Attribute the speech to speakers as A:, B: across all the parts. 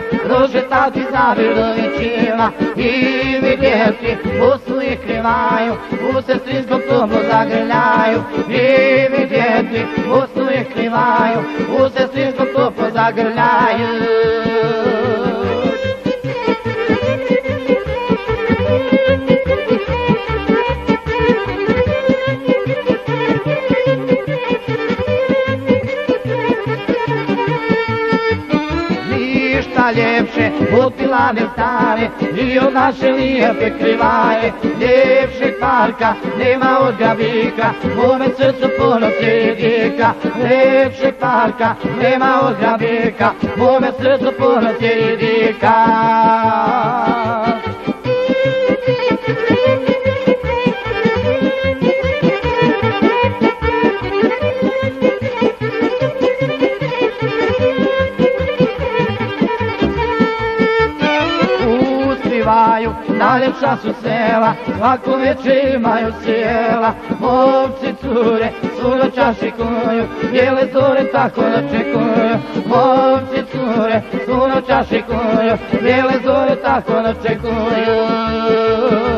A: vina, rože tati za vidovićima i mi djevci usu svoje krivaju, u sestrinskom tomu zagrljaju i mi djevci usu svoje krivaju, u sestrinskom tomu zagrljaju. Ništa ljepše od pilane stare i od naše lijepe krivaje. Ljepšeg parka nema od gavika, mome srcu puno sjedika. Ljepšeg parka nema od gavika, mome srcu puno sjedika. Uspivaju, najljepša su sela, svaku večer imaju sjela. Momci cure, su na čaši kuju, bijele zore tako načekuju. Momci cure, su na čaši kuju, bijele zore tako načekuju. čekuju.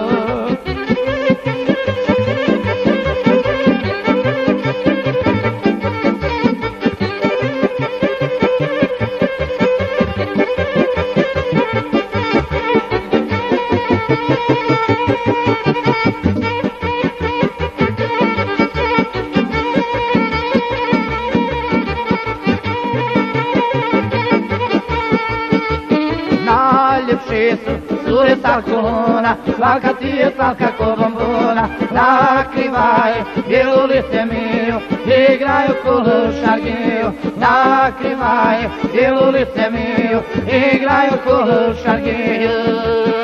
A: kuna, svaka ti je e ko bombona, nakrivaj, djelulice miju, igraju kuluša giju, nakrivaj, e miju, igraju kuluša giju.